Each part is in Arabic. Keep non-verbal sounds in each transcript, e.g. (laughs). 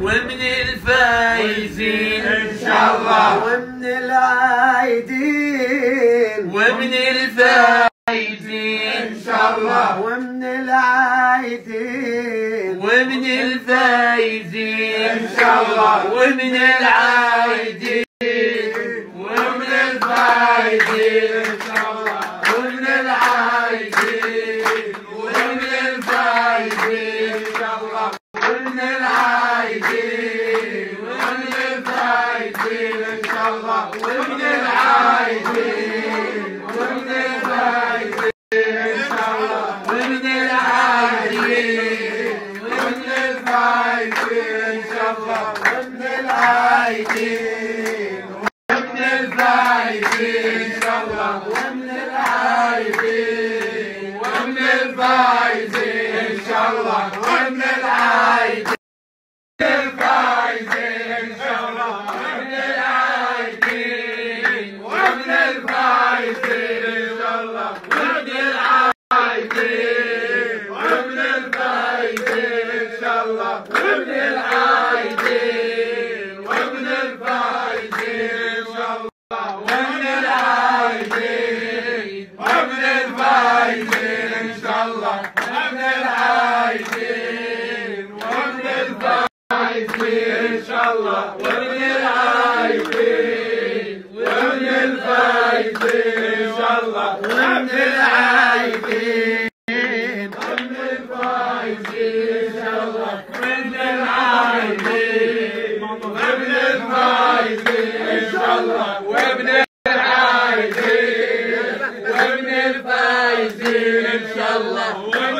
ومن الفايزين إن شاء الله. ومن العايدين. ومن الفايزين إن شاء الله. ومن العايدين. ومن الفايزين إن شاء الله. ومن العايدين. ومن الفايزين.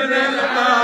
Amen.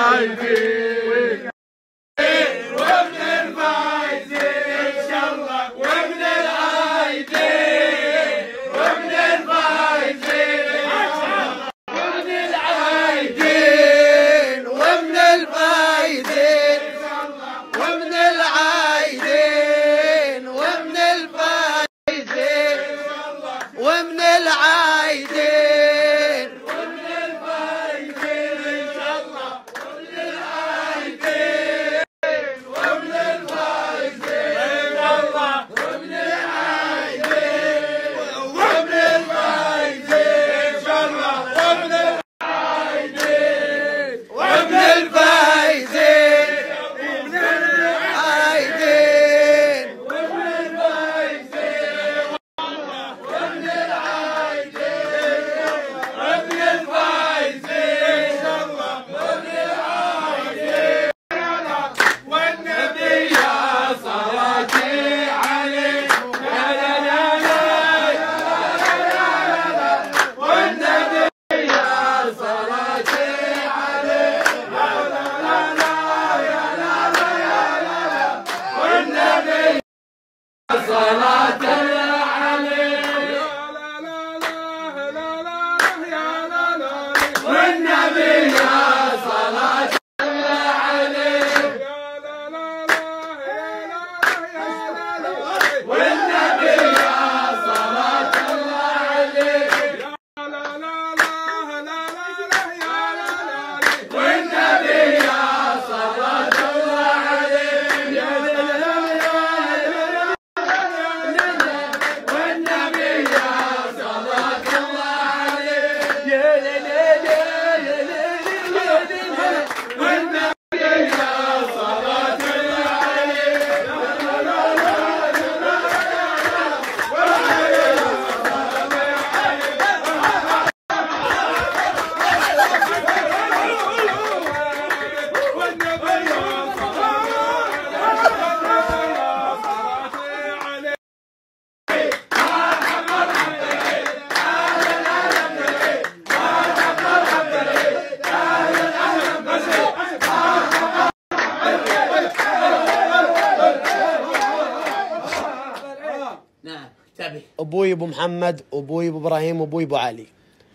انتبه أبوي أبو محمد أبوي أبو إبراهيم أبوي أبو علي.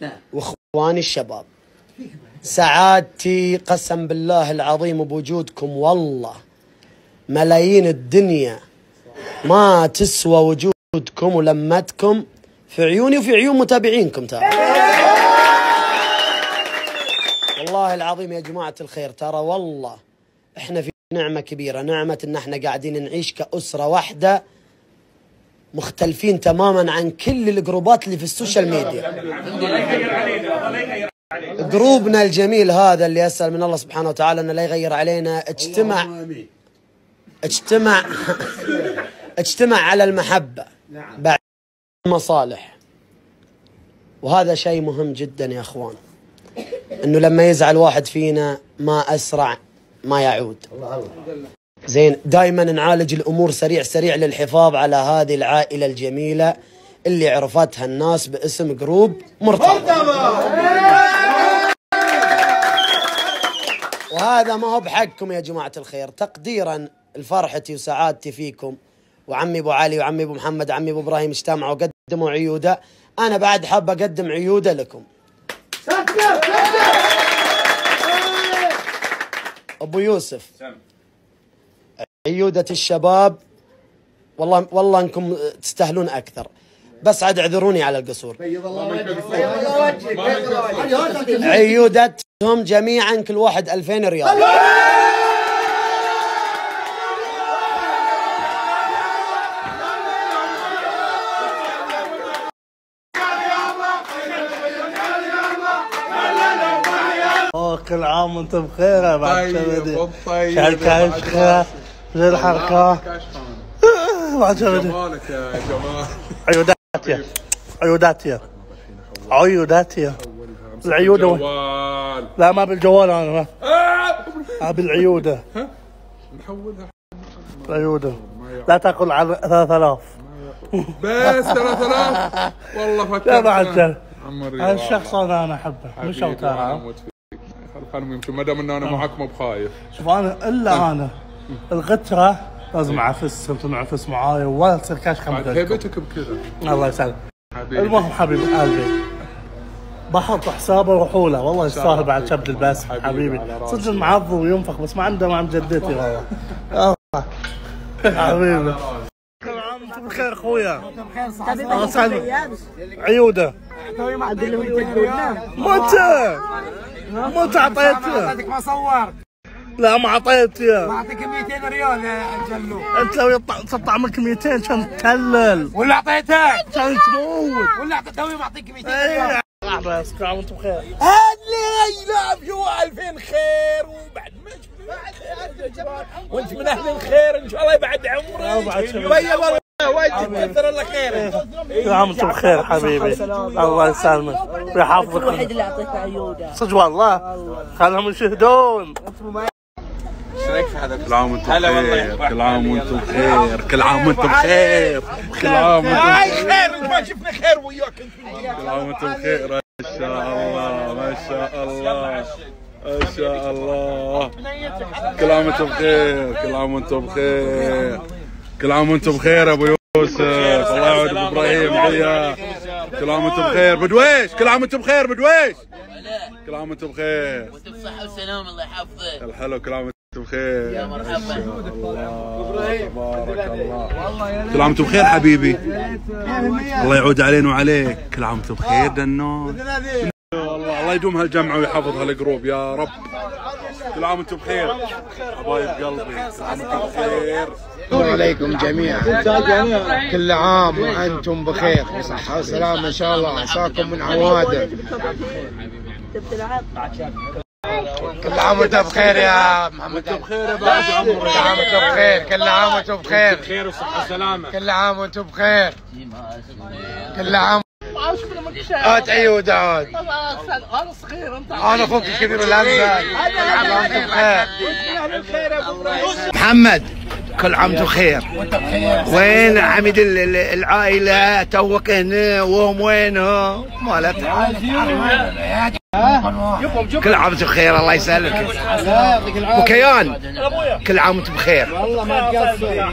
نعم. وإخواني الشباب. سعادتي قسم بالله العظيم بوجودكم والله ملايين الدنيا ما تسوى وجودكم ولمتكم. في عيوني وفي عيون متابعينكم ترى. والله العظيم يا جماعة الخير ترى والله إحنا في نعمة كبيرة نعمة إن إحنا قاعدين نعيش كأسرة واحدة. مختلفين تماما عن كل الجروبات اللي في السوشيال ميديا. جروبنا الجميل هذا اللي أسأل من الله سبحانه وتعالى إنه لا يغير علينا. اجتمع اجتمع اجتمع على المحبة. بعد المصالح وهذا شيء مهم جدا يا أخوان. إنه لما يزعل واحد فينا ما أسرع ما يعود. زين دائما نعالج الأمور سريع سريع للحفاظ على هذه العائلة الجميلة اللي عرفتها الناس باسم جروب مرتضى. وهذا ما هو بحقكم يا جماعة الخير. تقديرا لفرحتي وسعادتي فيكم. وعمي أبو علي وعمي أبو محمد وعمي أبو إبراهيم اجتمعوا وقدموا عيوده. أنا بعد حاب أقدم عيوده لكم. أبو يوسف. عيودة الشباب والله والله أنكم تستاهلون أكثر. بس عاد اعذروني على القصور. عيودتهم جميعا كل واحد 2000 ريال. أوه، كل عام وانت بخير يا بعد طيب، شبدي زي شبدي (laughs) جمالك يا جمال. عيوداتي عيوداتي عيوداتي العيودة وين؟ جوال لا ما بالجوال أنا ما. آه! آه، بالعيودة. نحولها. العيودة. لا تقل على 3000 بس 3000 والله (laughs) فكرت. لا بعد الرياض. الشخص هذا أنا أحبه. مش. خل خلهم يمشوا ما دام ان أنا معك مو بخايف شوف أنا إلا أنا. الغترة لازم اعفس أنتم اعفس معاي ولا تصير كاش بعد خمسة هيبتك بكذا الله يسلمك المهم حبيب قلبي بحط حسابه روحوا له والله يستاهل بعد شبد الباس حبيبي،. صدق معض وينفخ بس ما عنده مع جدتي والله آه. حبيبي كل عام وانت بخير اخويا الله يسلمك عيوده ما انت ما انت ما صور لا ما اعطيته اعطيك 200 ريال يا جلو. أنت لو يطلع تطلع منك 200 كان تهلل. ولا أعطيتك. كان تموت. ولا اعطيت توي معطيك 200 ريال. إيه لحظه كل عام وأنتم بخير. هاد لي لا في 2000 خير وبعد مش وأنت من أهل الخير إن شاء الله يبعد عمرك. طيب والله وايد كثر الله خير. كل عام وأنتم بخير حبيبي. الله يسلمك. ويحفظك. الوحيد اللي اعطيك عيوده. صدق والله. خلهم يشهدون. كل عام وأنتم بخير كل عام وأنتم بخير كل عام وأنتم بخير كل عام وأنتم هاي خير ما شفنا خير وياك كل عام وأنتم بخير ما شاء الله ما شاء الله ما شاء الله كل عام وأنتم بخير كل عام وأنتم بخير كل عام وأنتم بخير ابو يوسف الله يعود ابو إبراهيم عليا كل عام وأنتم بخير بدويش كل عام وأنتم بخير بدويش كل عام وأنتم بخير بصحة وسلام الله يحفظك الحلو كل عام وأنتم بخير. يا مرحبا. الله. كل عام وأنتم بخير حبيبي. الله يعود علينا وعليك. كل عام وأنتم بخير دنون. والله الله يدوم هالجمعة ويحفظ هالجروب يا رب. كل عام وأنتم بخير. حبايب قلبي كل عام وأنتم بخير. السلام عليكم جميعا. كل عام وأنتم بخير. بصحة وسلامة إن شاء الله. عساكم من عوادة. كل عام وأنتم بخير يا محمد. بخير يا بعد كل عام وأنتم بخير كل عام وأنتم بخير خير وصحة وسلامة. كل عام وأنتم بخير. كل عام. هات عيود عاد أنا صغير انت أنا أخوك الكبير والامثال كل عام وأنتم بخير محمد. كل عام وأنتم بخير. وين عميد ال- ال- العائلة؟ توك هنا وهم وين مالت. كل عام وأنتم بخير الله يسلمك. وكيان كل عام وأنتم بخير.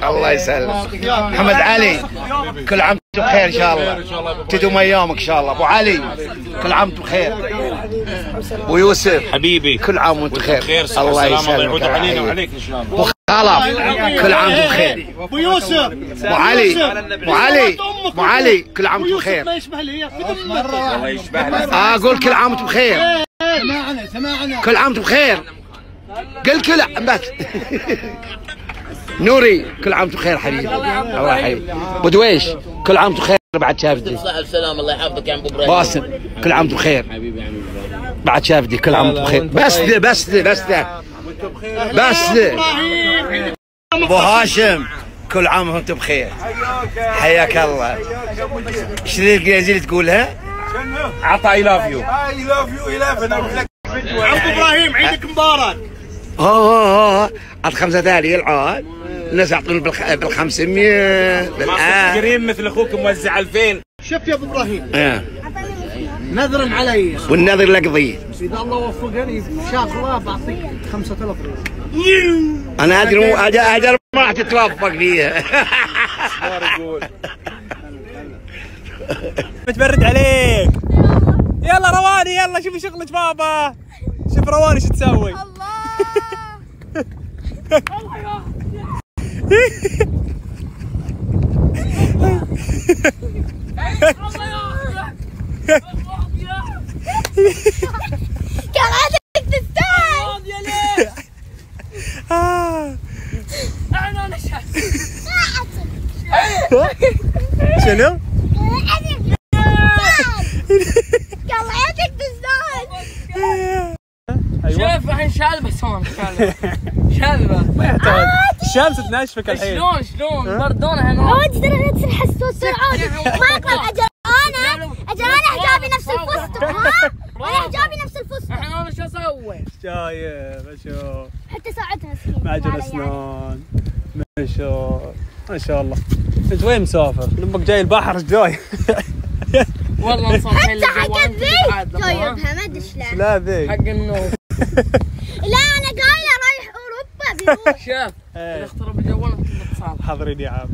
الله يسلمك. محمد علي كل عام وأنتم بخير إن شاء الله. تدوم أيامك إن شاء الله. أبو علي كل عام وأنتم بخير. أبو يوسف حبيبي. كل عام وأنتم بخير. الله يسلمك. يعود علينا وعليك إن شاء الله. خلف كل عام وأنتم بخير. أبو يوسف أبو علي أبو علي أبو علي كل عام وأنتم بخير. ما يشبه لي الله يشبه لك. أقول كل عام وأنتم بخير. كل عام وأنتم بخير. قل كل عام بس. نوري كل عام وأنتم بخير حبيبي. الله يحييك. بدويش كل عام وأنتم بخير بعد شافدي صحة السلام الله يحفظك يا عم أبو إبراهيم. باسم كل عام وأنتم بخير. بعد شافدي كل عام وأنتم بخير. بس ده بس ده بس ده بس أبو هاشم. كل عام وأنتم بخير. حياك الله. إيش الانجليزي اللي تقولها؟ عطى I love you I love you I love أنا لك عم إبراهيم عيدك مبارك. آه آه عاد خمسة ثانية العاد. الناس يعطون بالخ... بال 500 بالآن كريم مثل أخوك موزع 2000 شوف يا أبو إبراهيم؟ نذر علي. والنذر لقضي إذا الله وفقني ان شاء الله بعطيك 5000 ريال. أنا أدري أجل ما راح تتوفق فيها. (laughs) متبرد عليك. يلا رواني يلا شوفي شغلك بابا. شوف رواني شو تسوي. كرهتك (laughs) تستاهل آه. شنو؟ كرهتك تستاهل شوف الحين شالبه شالبه ما يحتاج الشمس تنشفك الحين شلون شلون؟ بردونه هنا عود ترى تصير حسوس عود ما أقدر (laughs) أجل أنا أجل أنا حجابي نفس الفستق. ها؟ أنا حجابي نفس الفستق. الحين أنا شو أسوي؟ شايف أشوف حتى ساعتها مسكين معجون على أسنان. مشور ما شاء الله. إنت وين مسافر؟ لمك جاي البحر إيش جاي؟ (laughs) والله يعني. حتى حق الذي جايبها ما أدري شلون لا. ذي حق النور (laughs) لا بيروح شوف إيه. اذا اخترب الجوال انت تتصال حاضرين يا عم.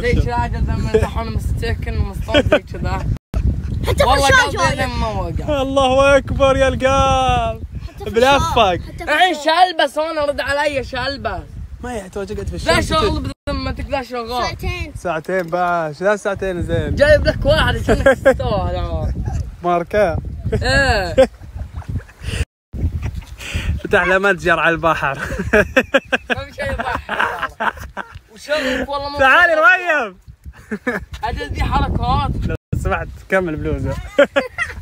زي أبشر. كذا لما يطحون مستكن ومسطول زي كذا. (laughs) حتى والله قلبي ما وقع. الله أكبر يا القلب. بلفك الحين. شلبس وأنا رد علي شلبس ما يحتاج اقعد في لا الشمس شغل بذمتك لا شغل. ساعتين. ساعتين باش. لا ساعتين زين. جايب لك واحد كأنك (laughs) تستوى ماركة. إيه. (laughs) فتح له متجر على البحر. ما في شيء يضحك. وشغلك والله مو تعالي ريم. أجل دي حركات. لو سمحت كمل بلوزة.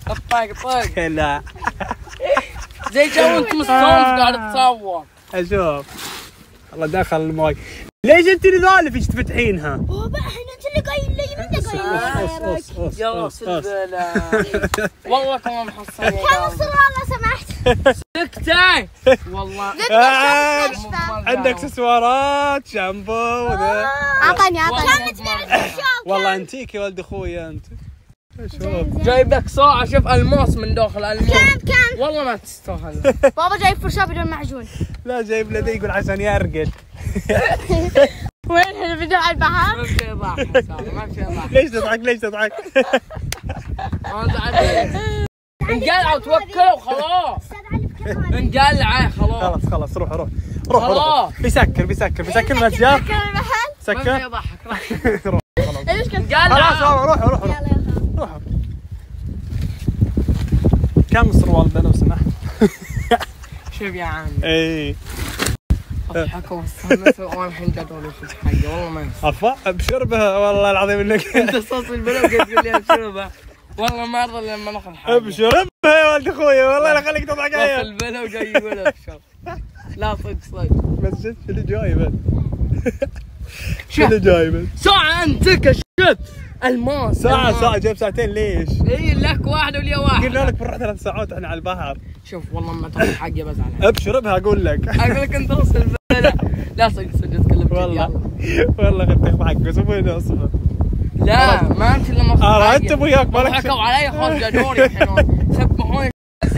طق طق لا. زي جو انت مستانس قاعد تصور أشوف. الله دخل الماي ليش انت اللي ذالف إيش تفتحينها؟ بابا إحنا انت اللي قايل لي من قايل أص لي يا راس البلا والله كمان محصل كم الصورة لو سمحت سكتي والله آه،. عندك اكسسوارات شامبو تبيع الفشار والله انتيك يا ولد أخوي انت جايب لك ساعة شوف الماس من داخل الماس. كم كم؟ والله ما تستاهل. (laughs) بابا جايب فرشاه بدون معجون. لا جايب له ذي يقول عشان يرقد. (laughs) وين إحنا بدون على البحر؟ ما في شيء يضحك ما في شيء يضحك ليش تضحك؟ ليش تضحك؟ انقلع وتوكل وخلاص. انقلع خلاص. خلاص خلاص روح روح. روح روح. خلاص. بيسكر بيسكر بيسكر المتجر سكر المحل ما في يضحك روح. خلاص انقلع. روح روح روح. كم السروال ذا لو سمحت؟ (laughs) شوف يا عم اي اضحكوا واستانسوا وأنا الحين جدول ياخذ حقي والله ما. أفا ابشر بها والله العظيم إنك. أنت صوص البلد قاعد تقول لي ابشر والله ما أرضى لما ناخذ حقي ابشر بها يا ولد أخوي والله لا خليك تضحك علي. البلا وجاي يقول أبشر. لا صدق صدق. بس شو اللي جاي بس شو اللي جاي بس ساعة انت كشفت الماس ساعة الماس. ساعة جايب ساعتين ليش؟ إي لك واحد ولي واحد. قلنا لك بنروح ثلاث ساعات إحنا على البحر. شوف والله ما تاخذ حقي بزعل. ابشر بها أقول لك. أقول لك أنت راس البلا لا صدق صدق اتكلم والله. والله تاخذ حقه سوي أصبر. لا ما أنت اللي ماخذ آه. أنت وياك مالك ضحكوا شيء علي خلاص جدوري الحين. سبحوني (laughs)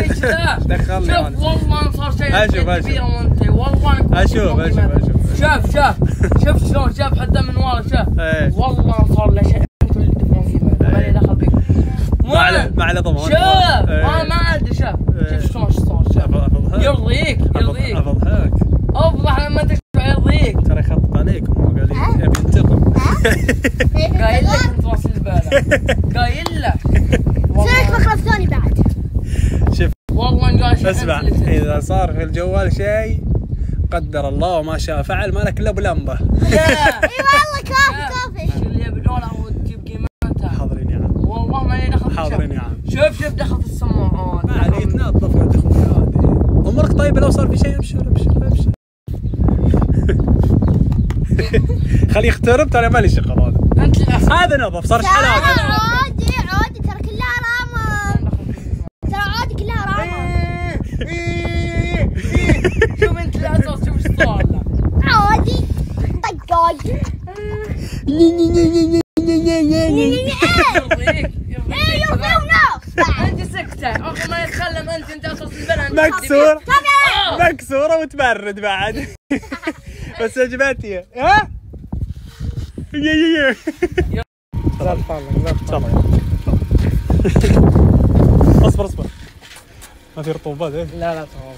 دخلني شوف. والله صار شيء. كبير وانت والله أشوف أشوف ما- أشوف. شوف شوف. شوف شلون شوف حتى من ورا شوف. والله صار له شيء أنتم اللي تدفعون فيه مالي مالي دخل فيك ما عليه ما عليه ضمان شوف أنا ما ادري شوف إيه. شوف. شلون صار شوف افضحك يرضيك يرضيك افضحك افضح لما تشوف يرضيك ترى يخطط عليكم هو قال لي يبي ينتقم. قايل لك (laughs) انت راس البالة قايل لك. (laughs) سلك مخلف ثاني بعد. شوف. والله ان قال اسمع إذا صار في الجوال شيء قدر الله وما شاء فعل ما لك الا بلمبه (laughs) إي والله كافي كافي اللي بدولار وتجيب قيمتها حاضرين يا عم. والله ما دخل حاضرين يا عم. شوف شوف دخل في السماعات. ما عليك تنظف يا أخوي عادي امورك طيبه لو صار في شيء؟ ابشر ابشر ابشر. (laughs) خليه يخترب ترى مالي شغل هذا أنت. هذا نظف صار حلاوه عادي عادي ترى كلها رامة. ترى عادي كلها رامة. شوف أنت الاساس شوف إيش صار له. عادي. طقاق يرضيك يرضيك إيه يوفي وناس ما يتكلم أنت أنت أساس البلد. مكسور. كافي مكسوره وتبرد بعد. (laughs) بس عجبتني ها؟ يا يا يا. (laughs) اصبر اصبر. ما في رطوبات إيه؟ لا لا تمام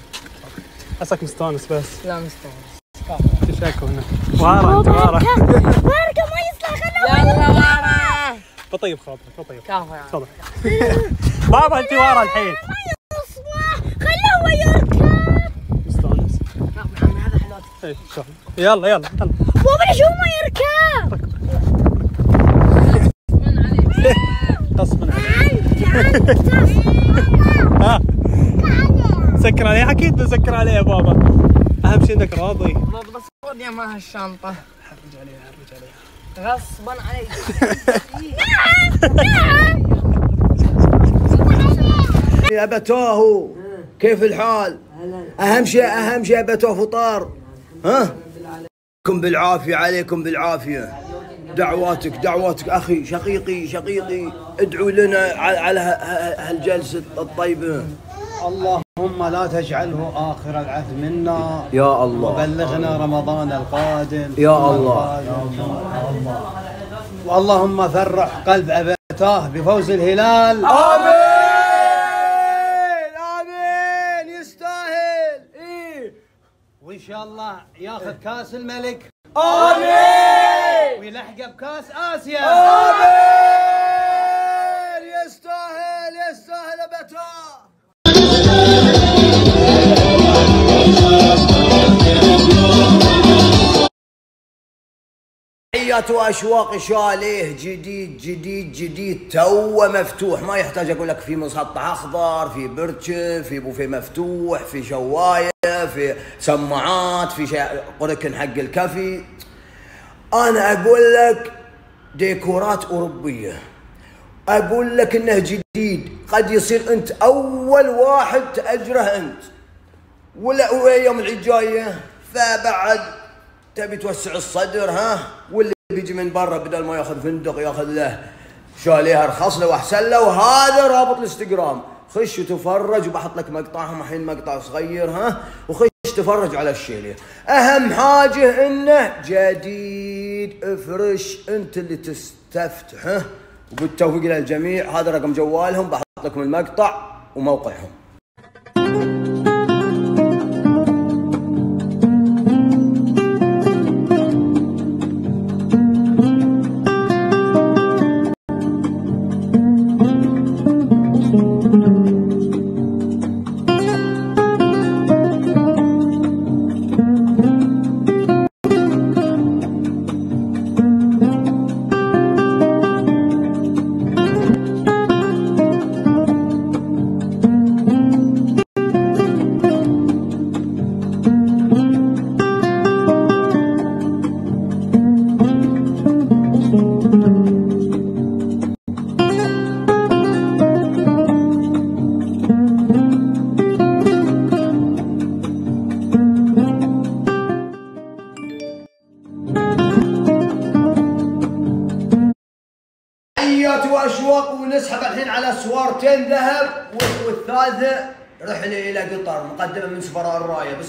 عساك مستانس بس. لا مستوعب تشاكو هنا وارا انت وارا. باركة ما يصلح خلوه يلا ورا بطيب خاطرك بطيب يعني؟ تفضل. (laughs) بابا انت ورا الحين. خلوه يركب. مستانس هذا الله يلا يلا يلا. بابا شو ما يركب؟ غصبا (laughs) عليك (laughs) ها. سكر عليه أكيد بسكر عليه يا بابا. اهم شيء انك راضي. رد بس ودي معها الشنطة. حرج عليه حرج عليه غصبا عليك. يا بتوه كيف الحال؟ أهم شيء أهم شيء بتوه فطار. ها؟ عليكم بالعافية عليكم بالعافية. دعواتك دعواتك. أخي شقيقي شقيقي ادعوا لنا على هالجلسة الطيبة. اللهم لا تجعله آخر العهد منا. يا الله. وبلغنا رمضان القادم. يا الله. واللهم فرح قلب أبتاه بفوز الهلال. آمين. آمين. يستاهل. إيه. وإن شاء الله ياخذ كاس الملك. آمين. ويلحقه بكاس آسيا. آمين. يستاهل. يستاهل بتوه تحيات وأشواق شاليه جديد جديد جديد تو مفتوح. ما يحتاج أقول لك في مسطح أخضر في برتشه في بوفيه مفتوح في شواية في سماعات في شيء قركن حق الكافي. أنا أقول لك ديكورات أوروبية. أقول لك إنه جديد. قد يصير أنت أول واحد تأجره أنت. ولا ويوم العيد جاية؟ فبعد تبي توسع الصدر ها؟ واللي بيجي من برا بدل ما ياخذ فندق ياخذ له شاليه أرخص له وأحسن له. وهذا رابط الإنستغرام. خش وتفرج وبحط لك مقطعهم الحين مقطع صغير ها؟ وخش تفرج على الشيليه أهم حاجة إنه جديد افرش أنت اللي تستفتح ها وبالتوفيق للجميع هذا رقم جوالهم. بحط لكم المقطع وموقعهم.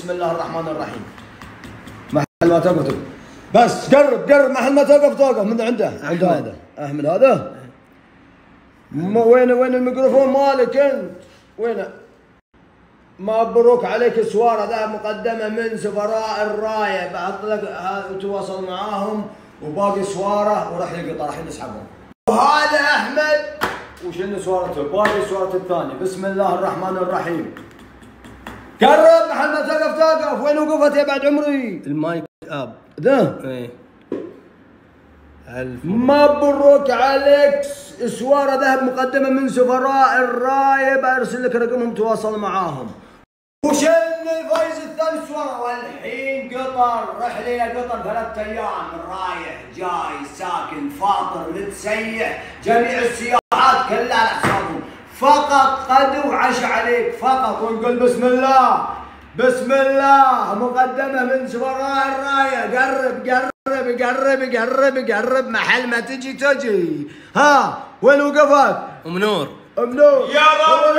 بسم الله الرحمن الرحيم. محل ما توقف توقف. بس قرب قرب محل ما توقف توقف من عنده؟ عنده هذا. احمد هذا. ما وين وين الميكروفون مالك أنت؟ وينه مبروك عليك سواره ذهب مقدمة من سفراء الراية. بحط لك هذا تواصل معاهم وباقي سواره ورحله قطر الحين نسحبهم وهذا احمد وشنو سوارته؟ باقي سوارته الثانية. بسم الله الرحمن الرحيم. قرب محل ما توقف توقف وين وقفت يا بعد عمري؟ المايك آب. ده إيه. ألف. مبروك عليك اسواره ذهب مقدمة من سفراء الراية برسل لك رقمهم تواصل معاهم. وشلني الفايز الثاني اسواره والحين قطر رحله إلى قطر ثلاث أيام. رايح جاي ساكن فاطر متسيح. جميع السياحات كلها فقط غدو وعشاء عليك فقط. ونقول بسم الله بسم الله. مقدمة من سفراء الراية. قرب قرب قرب قرب قرب. محل ما تجي تجي. ها وين وقفت؟ أم نور. منور يا رب.